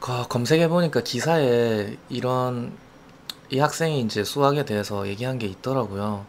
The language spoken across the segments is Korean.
거- 검색해 보니까 기사에 이런 이 학생이 이제 수학에 대해서 얘기한 게 있더라고요.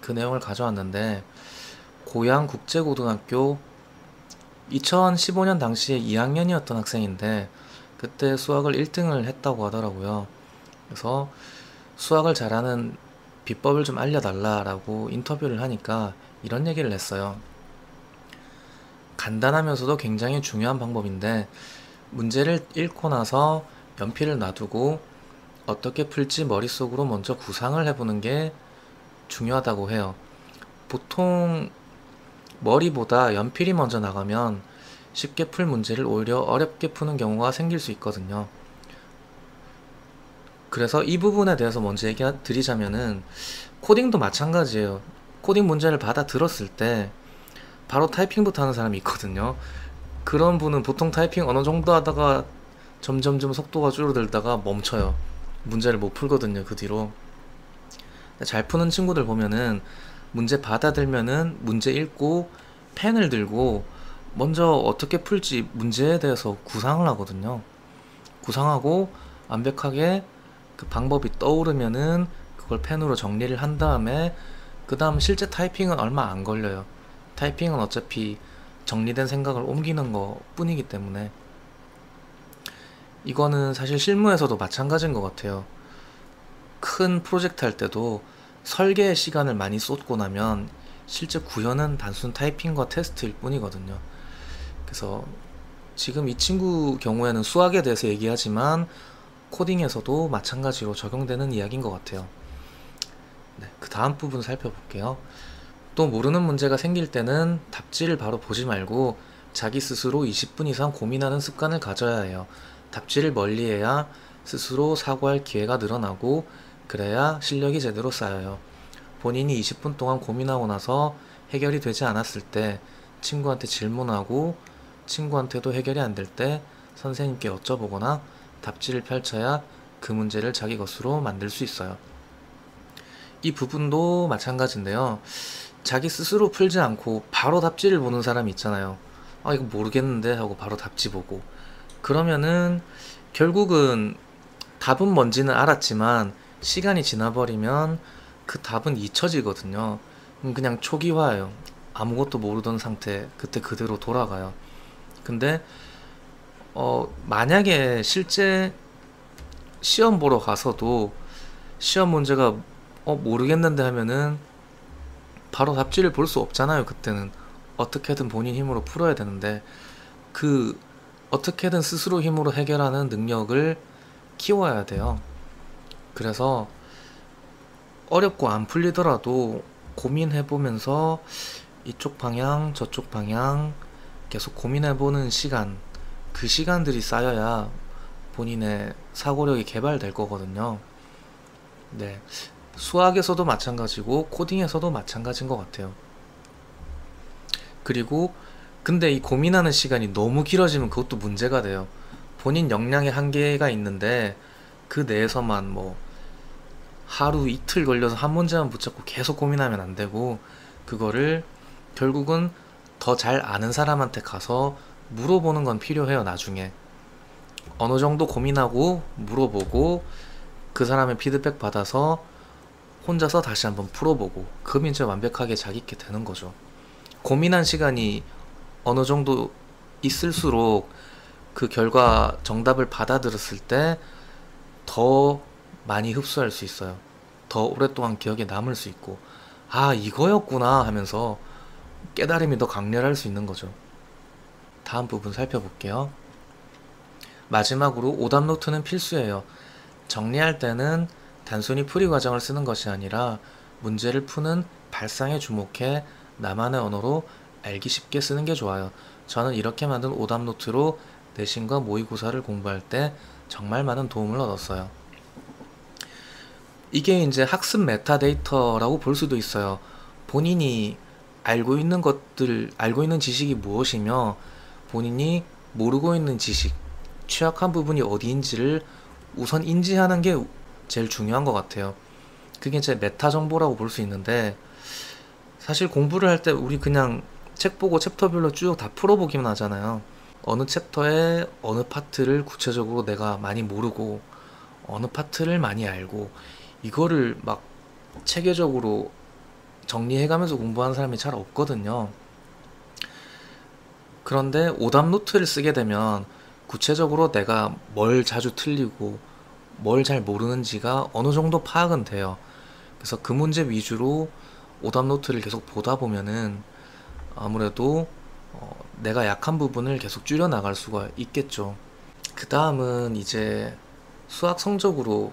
그 내용을 가져왔는데 고양 국제고등학교 2015년 당시에 2학년이었던 학생인데 그때 수학을 1등을 했다고 하더라고요. 그래서 수학을 잘하는 비법을 좀 알려달라라고 인터뷰를 하니까 이런 얘기를 했어요. 간단하면서도 굉장히 중요한 방법인데 문제를 읽고 나서 연필을 놔두고 어떻게 풀지 머릿속으로 먼저 구상을 해보는 게 중요하다고 해요. 보통 머리보다 연필이 먼저 나가면 쉽게 풀 문제를 오히려 어렵게 푸는 경우가 생길 수 있거든요. 그래서 이 부분에 대해서 먼저 얘기 드리자면은 코딩도 마찬가지예요. 코딩 문제를 받아 들었을 때 바로 타이핑부터 하는 사람이 있거든요. 그런 분은 보통 타이핑 어느 정도 하다가 점점점 속도가 줄어들다가 멈춰요. 문제를 못 풀거든요, 그 뒤로. 잘 푸는 친구들 보면은 문제 받아들면은 문제 읽고 펜을 들고 먼저 어떻게 풀지 문제에 대해서 구상을 하거든요. 구상하고 완벽하게 그 방법이 떠오르면은 그걸 펜으로 정리를 한 다음에 그 다음 실제 타이핑은 얼마 안 걸려요. 타이핑은 어차피 정리된 생각을 옮기는 거 뿐이기 때문에 이거는 사실 실무에서도 마찬가지인 것 같아요. 큰 프로젝트 할 때도 설계에 시간을 많이 쏟고 나면 실제 구현은 단순 타이핑과 테스트일 뿐이거든요. 그래서 지금 이 친구 경우에는 수학에 대해서 얘기하지만 코딩에서도 마찬가지로 적용되는 이야기인 것 같아요. 네, 그 다음 부분 살펴볼게요. 또 모르는 문제가 생길 때는 답지를 바로 보지 말고 자기 스스로 20분 이상 고민하는 습관을 가져야 해요. 답지를 멀리해야 스스로 사고할 기회가 늘어나고 그래야 실력이 제대로 쌓여요. 본인이 20분 동안 고민하고 나서 해결이 되지 않았을 때 친구한테 질문하고 친구한테도 해결이 안 될 때 선생님께 여쭤보거나 답지를 펼쳐야 그 문제를 자기 것으로 만들 수 있어요. 이 부분도 마찬가지인데요. 자기 스스로 풀지 않고 바로 답지를 보는 사람이 있잖아요. 아, 이거 모르겠는데 하고 바로 답지 보고. 그러면은 결국은 답은 뭔지는 알았지만 시간이 지나버리면 그 답은 잊혀지거든요. 그럼 그냥 초기화예요. 아무것도 모르던 상태, 그때 그대로 돌아가요. 근데, 어, 만약에 실제 시험 보러 가서도 시험 문제가, 어, 모르겠는데 하면은 바로 답지를 볼 수 없잖아요, 그때는. 어떻게든 본인 힘으로 풀어야 되는데, 그, 어떻게든 스스로 힘으로 해결하는 능력을 키워야 돼요. 그래서 어렵고 안 풀리더라도 고민해 보면서 이쪽 방향, 저쪽 방향 계속 고민해 보는 시간, 그 시간들이 쌓여야 본인의 사고력이 개발될 거거든요. 네. 수학에서도 마찬가지고 코딩에서도 마찬가지인 것 같아요. 그리고 근데 이 고민하는 시간이 너무 길어지면 그것도 문제가 돼요. 본인 역량의 한계가 있는데 그 내에서만 뭐 하루 이틀 걸려서 한 문제만 붙잡고 계속 고민하면 안 되고 그거를 결국은 더 잘 아는 사람한테 가서 물어보는 건 필요해요, 나중에. 어느 정도 고민하고 물어보고 그 사람의 피드백 받아서 혼자서 다시 한번 풀어보고 그럼 이제 완벽하게 자기 있게 되는 거죠. 고민한 시간이 어느 정도 있을수록 그 결과 정답을 받아들였을 때 더 많이 흡수할 수 있어요. 더 오랫동안 기억에 남을 수 있고, 아, 이거였구나 하면서 깨달음이 더 강렬할 수 있는 거죠. 다음 부분 살펴볼게요. 마지막으로 오답 노트는 필수예요. 정리할 때는 단순히 풀이 과정을 쓰는 것이 아니라 문제를 푸는 발상에 주목해 나만의 언어로 알기 쉽게 쓰는 게 좋아요. 저는 이렇게 만든 오답 노트로 내신과 모의고사를 공부할 때 정말 많은 도움을 얻었어요. 이게 이제 학습 메타데이터라고 볼 수도 있어요. 본인이 알고 있는 것들, 알고 있는 지식이 무엇이며 본인이 모르고 있는 지식, 취약한 부분이 어디인지를 우선 인지하는 게 제일 중요한 것 같아요. 그게 이제 메타 정보라고 볼 수 있는데 사실 공부를 할 때 우리 그냥 책 보고 챕터별로 쭉 다 풀어보기만 하잖아요. 어느 챕터의 어느 파트를 구체적으로 내가 많이 모르고 어느 파트를 많이 알고 이거를 막 체계적으로 정리해가면서 공부하는 사람이 잘 없거든요. 그런데 오답 노트를 쓰게 되면 구체적으로 내가 뭘 자주 틀리고 뭘 잘 모르는지가 어느 정도 파악은 돼요. 그래서 그 문제 위주로 오답 노트를 계속 보다 보면은 아무래도 어, 내가 약한 부분을 계속 줄여 나갈 수가 있겠죠. 그 다음은 이제 수학 성적으로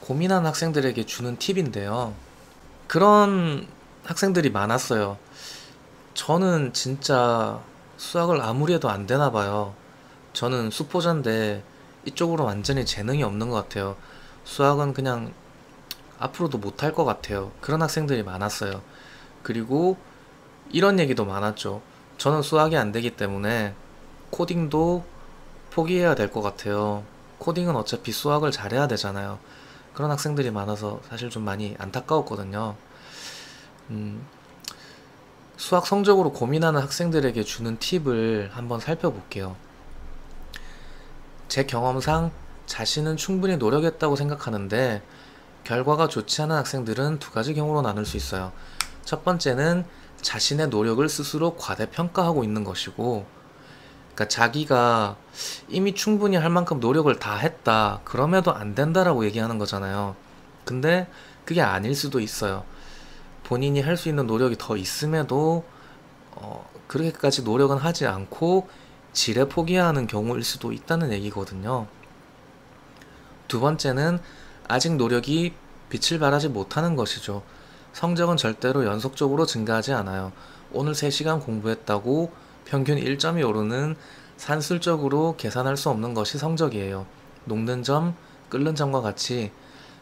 고민한 학생들에게 주는 팁인데요. 그런 학생들이 많았어요. 저는 진짜 수학을 아무리 해도 안 되나 봐요. 저는 수포자인데 이쪽으로 완전히 재능이 없는 것 같아요. 수학은 그냥 앞으로도 못할 것 같아요. 그런 학생들이 많았어요. 그리고 이런 얘기도 많았죠. 저는 수학이 안 되기 때문에 코딩도 포기해야 될 것 같아요. 코딩은 어차피 수학을 잘해야 되잖아요. 그런 학생들이 많아서 사실 좀 많이 안타까웠거든요. 음, 수학 성적으로 고민하는 학생들에게 주는 팁을 한번 살펴볼게요. 제 경험상 자신은 충분히 노력했다고 생각하는데 결과가 좋지 않은 학생들은 두 가지 경우로 나눌 수 있어요. 첫 번째는 자신의 노력을 스스로 과대평가하고 있는 것이고, 그러니까 자기가 이미 충분히 할 만큼 노력을 다 했다. 그럼에도 안 된다라고 얘기하는 거잖아요. 근데 그게 아닐 수도 있어요. 본인이 할 수 있는 노력이 더 있음에도 어, 그렇게까지 노력은 하지 않고 지레 포기하는 경우일 수도 있다는 얘기거든요. 두 번째는 아직 노력이 빛을 발하지 못하는 것이죠. 성적은 절대로 연속적으로 증가하지 않아요. 오늘 3시간 공부했다고 평균 1점이 오르는 산술적으로 계산할 수 없는 것이 성적이에요. 녹는 점, 끓는 점과 같이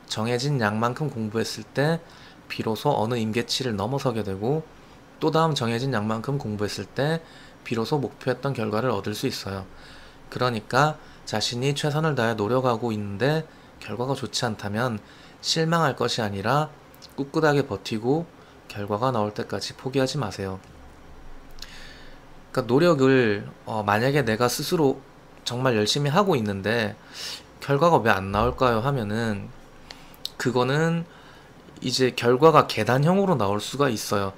정해진 양만큼 공부했을 때 비로소 어느 임계치를 넘어서게 되고 또 다음 정해진 양만큼 공부했을 때 비로소 목표했던 결과를 얻을 수 있어요. 그러니까 자신이 최선을 다해 노력하고 있는데 결과가 좋지 않다면 실망할 것이 아니라 꿋꿋하게 버티고 결과가 나올 때까지 포기하지 마세요. 그러니까 노력을 어, 만약에 내가 스스로 정말 열심히 하고 있는데 결과가 왜 안 나올까요 하면은 그거는 이제 결과가 계단형으로 나올 수가 있어요.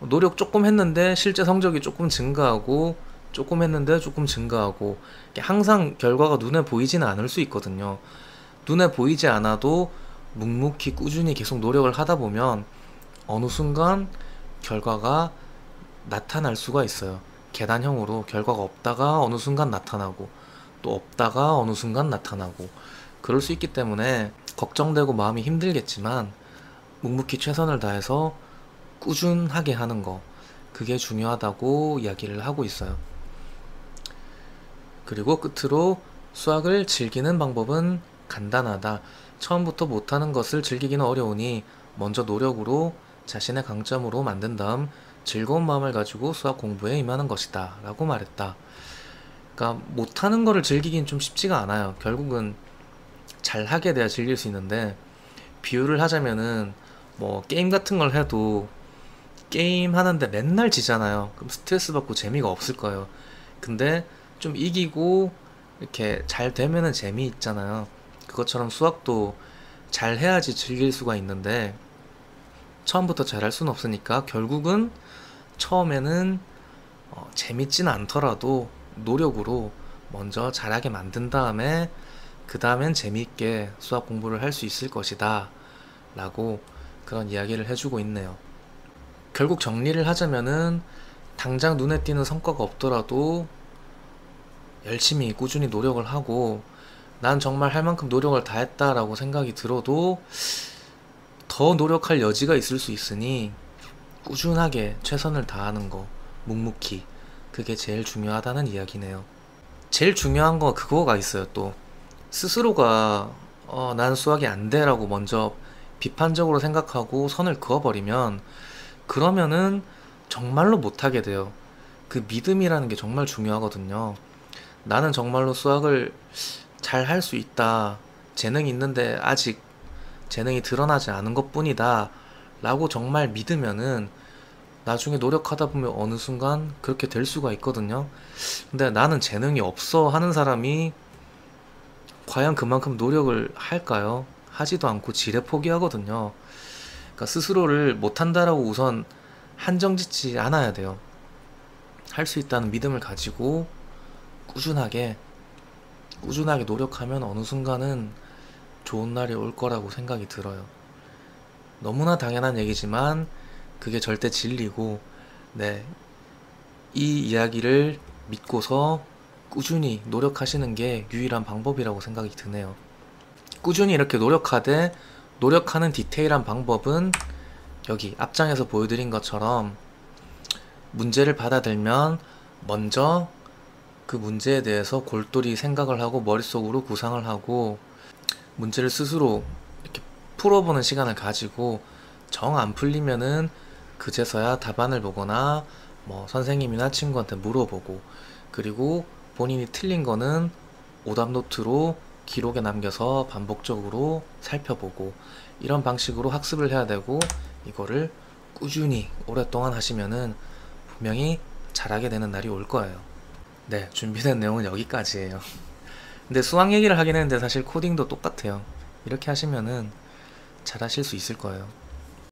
노력 조금 했는데 실제 성적이 조금 증가하고 조금 했는데 조금 증가하고 항상 결과가 눈에 보이지는 않을 수 있거든요. 눈에 보이지 않아도 묵묵히 꾸준히 계속 노력을 하다 보면 어느 순간 결과가 나타날 수가 있어요. 계단형으로 결과가 없다가 어느 순간 나타나고 또 없다가 어느 순간 나타나고 그럴 수 있기 때문에 걱정되고 마음이 힘들겠지만 묵묵히 최선을 다해서 꾸준하게 하는 거 그게 중요하다고 이야기를 하고 있어요. 그리고 끝으로 수학을 즐기는 방법은 간단하다. 처음부터 못하는 것을 즐기기는 어려우니 먼저 노력으로 자신의 강점으로 만든 다음 즐거운 마음을 가지고 수학 공부에 임하는 것이다. 라고 말했다. 그러니까 못하는 거를 즐기긴 좀 쉽지가 않아요. 결국은 잘하게 돼야 즐길 수 있는데 비유를 하자면은 뭐 게임 같은 걸 해도 게임 하는데 맨날 지잖아요. 그럼 스트레스 받고 재미가 없을 거예요. 근데 좀 이기고 이렇게 잘 되면은 재미있잖아요. 그것처럼 수학도 잘 해야지 즐길 수가 있는데 처음부터 잘할 수는 없으니까 결국은 처음에는 어, 재밌지는 않더라도 노력으로 먼저 잘하게 만든 다음에 그 다음엔 재미있게 수학 공부를 할 수 있을 것이다 라고 그런 이야기를 해주고 있네요. 결국 정리를 하자면은 당장 눈에 띄는 성과가 없더라도 열심히 꾸준히 노력을 하고 난 정말 할 만큼 노력을 다 했다라고 생각이 들어도 더 노력할 여지가 있을 수 있으니 꾸준하게 최선을 다하는 거 묵묵히 그게 제일 중요하다는 이야기네요. 제일 중요한 거 그거가 있어요 또 스스로가 어, 난 수학이 안 돼라고 먼저 비판적으로 생각하고 선을 그어버리면 그러면은 정말로 못하게 돼요. 그 믿음이라는 게 정말 중요하거든요. 나는 정말로 수학을 잘 할 수 있다. 재능이 있는데 아직 재능이 드러나지 않은 것 뿐이다. 라고 정말 믿으면은 나중에 노력하다 보면 어느 순간 그렇게 될 수가 있거든요. 근데 나는 재능이 없어 하는 사람이 과연 그만큼 노력을 할까요? 하지도 않고 지레 포기하거든요. 그러니까 스스로를 못한다라고 우선 한정 짓지 않아야 돼요. 할 수 있다는 믿음을 가지고 꾸준하게 꾸준하게 노력하면 어느 순간은 좋은 날이 올 거라고 생각이 들어요. 너무나 당연한 얘기지만 그게 절대 진리고 네. 이 이야기를 믿고서 꾸준히 노력하시는 게 유일한 방법이라고 생각이 드네요. 꾸준히 이렇게 노력하되 노력하는 디테일한 방법은 여기 앞장에서 보여드린 것처럼 문제를 받아들면 먼저 그 문제에 대해서 골똘히 생각을 하고 머릿속으로 구상을 하고 문제를 스스로 이렇게 풀어보는 시간을 가지고 정 안 풀리면은 그제서야 답안을 보거나 뭐 선생님이나 친구한테 물어보고 그리고 본인이 틀린 거는 오답 노트로 기록에 남겨서 반복적으로 살펴보고 이런 방식으로 학습을 해야 되고 이거를 꾸준히 오랫동안 하시면은 분명히 잘하게 되는 날이 올 거예요. 네, 준비된 내용은 여기까지예요. 근데 수학 얘기를 하긴 했는데 사실 코딩도 똑같아요. 이렇게 하시면은 잘하실 수 있을 거예요.